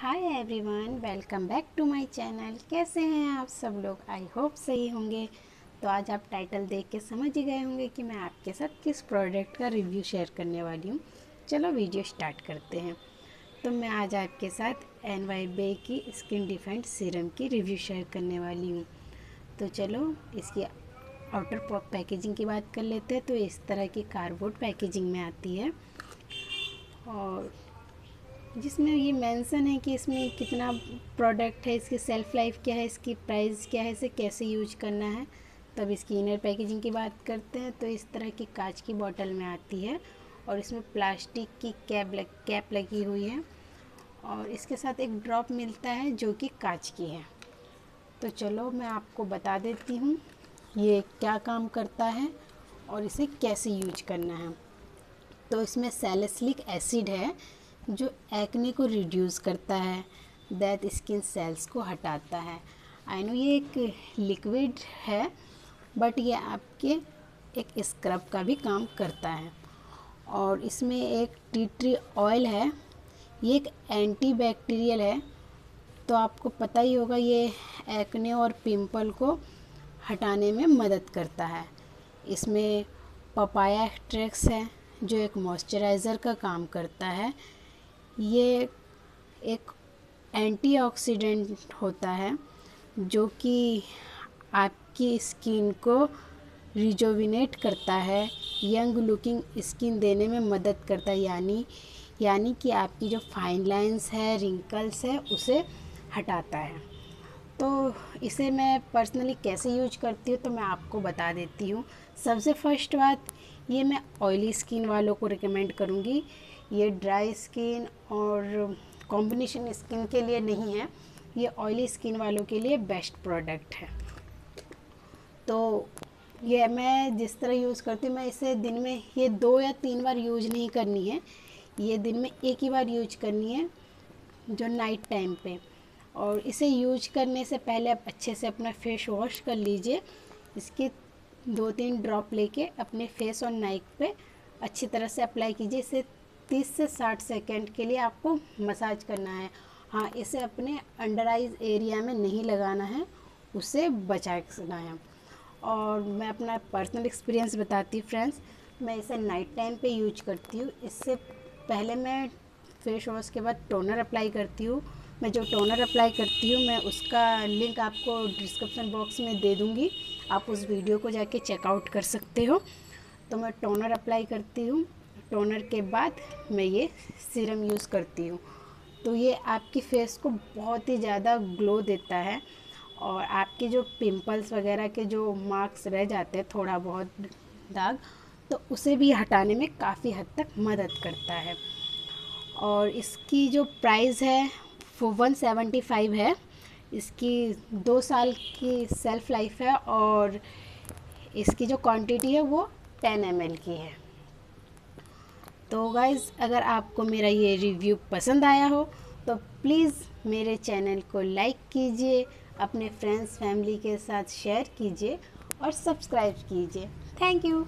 Hi everyone welcome back to my channel कैसे हैं आप सब लोग? आई होप सही होंगे। तो आज आप टाइटल देख के समझ ही गए होंगे कि मैं आपके साथ किस प्रोडक्ट का रिव्यू शेयर करने वाली हूँ। चलो वीडियो स्टार्ट करते हैं। तो मैं आज आपके साथ एन वाई बे की स्किन डिफेंड सीरम की रिव्यू शेयर करने वाली हूँ। तो चलो, इसकी आउटर पैकेजिंग की बात कर लेते हैं। तो इस तरह की कार्डबोर्ड पैकेजिंग में आती है। और जिसमें ये मेंशन है कि इसमें कितना प्रोडक्ट है, इसकी सेल्फ़ लाइफ क्या है, इसकी प्राइस क्या है, इसे कैसे यूज़ करना है। तब इसकी इनर पैकेजिंग की बात करते हैं तो इस तरह की कांच की बोतल में आती है और इसमें प्लास्टिक की कैप लग कैप लगी हुई है और इसके साथ एक ड्रॉप मिलता है जो कि कांच की है। तो चलो मैं आपको बता देती हूँ ये क्या काम करता है और इसे कैसे यूज़ करना है। तो इसमें सेलेसलिक एसिड है जो एक्ने को रिड्यूस करता है दैट स्किन सेल्स को हटाता है। आई नो ये एक लिक्विड है बट ये आपके एक स्क्रब का भी काम करता है। और इसमें एक टी ट्री ऑयल है, ये एक एंटी बैक्टीरियल है। तो आपको पता ही होगा, ये एक्ने और पिंपल को हटाने में मदद करता है। इसमें पपाया एक्ट्रेक्स है, जो एक मॉइस्चराइज़र का काम करता है। ये एक एंटीऑक्सीडेंट होता है, जो कि आपकी स्किन को रिजोविनेट करता है, यंग लुकिंग स्किन देने में मदद करता है, यानी यानी कि आपकी जो फाइन लाइंस है, रिंकल्स है, उसे हटाता है। तो इसे मैं पर्सनली कैसे यूज़ करती हूँ तो मैं आपको बता देती हूँ। सबसे फ़र्स्ट बात ये मैं ऑयली स्किन वालों को रिकमेंड करूँगी। ये ड्राई स्किन और कॉम्बिनेशन स्किन के लिए नहीं है, ये ऑयली स्किन वालों के लिए बेस्ट प्रोडक्ट है। तो ये मैं जिस तरह यूज़ करती हूँ, मैं इसे दिन में, ये दो या तीन बार यूज़ नहीं करनी है। ये दिन में एक ही बार यूज़ करनी है, जो नाइट टाइम पे। और इसे यूज़ करने से पहले आप अच्छे से अपना फेस वॉश कर लीजिए। इसके दो तीन ड्रॉप लेके अपने फेस और नाइक पे अच्छी तरह से अप्लाई कीजिए। इसे तीस से साठ सेकेंड के लिए आपको मसाज करना है। हाँ इसे अपने अंडर आइज़ एरिया में नहीं लगाना है, उसे बचाना है। और मैं अपना पर्सनल एक्सपीरियंस बताती हूँ फ्रेंड्स, मैं इसे नाइट टाइम पे यूज़ करती हूँ। इससे पहले मैं फेस वॉश के बाद टोनर अप्लाई करती हूँ। मैं जो टोनर अप्लाई करती हूँ, मैं उसका लिंक आपको डिस्क्रिप्शन बॉक्स में दे दूँगी। आप उस वीडियो को जाके चेकआउट कर सकते हो। तो मैं टोनर अप्लाई करती हूँ। टोनर के बाद मैं ये सीरम यूज़ करती हूँ। तो ये आपकी फेस को बहुत ही ज़्यादा ग्लो देता है और आपके जो पिंपल्स वगैरह के जो मार्क्स रह जाते हैं थोड़ा बहुत दाग तो उसे भी हटाने में काफ़ी हद तक मदद करता है। और इसकी जो प्राइस है वो वन सेवेंटी फाइव है। इसकी दो साल की सेल्फ़ लाइफ है और इसकी जो क्वांटिटी है वो टेन एम की है। तो गाइज़ अगर आपको मेरा ये रिव्यू पसंद आया हो तो प्लीज़ मेरे चैनल को लाइक कीजिए, अपने फ्रेंड्स फैमिली के साथ शेयर कीजिए और सब्सक्राइब कीजिए। Thank you